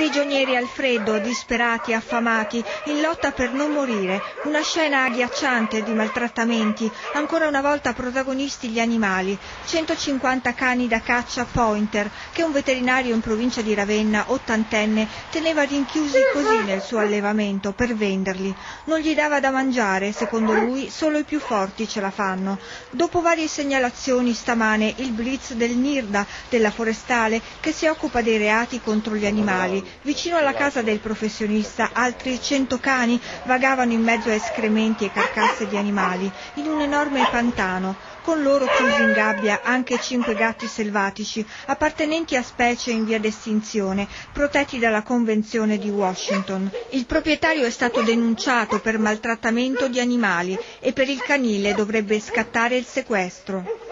Prigionieri al freddo, disperati, affamati, in lotta per non morire. Una scena agghiacciante di maltrattamenti, ancora una volta protagonisti gli animali. 150 cani da caccia pointer che un veterinario in provincia di Ravenna, ottantenne, teneva rinchiusi così nel suo allevamento per venderli. Non gli dava da mangiare, secondo lui solo i più forti ce la fanno. Dopo varie segnalazioni stamane il blitz del NIRDA della forestale che si occupa dei reati contro gli animali. Vicino alla casa del professionista altri cento cani vagavano in mezzo a escrementi e carcasse di animali in un enorme pantano. Con loro chiusi in gabbia anche cinque gatti selvatici appartenenti a specie in via d'estinzione, protetti dalla Convenzione di Washington. Il proprietario è stato denunciato per maltrattamento di animali e per il canile dovrebbe scattare il sequestro.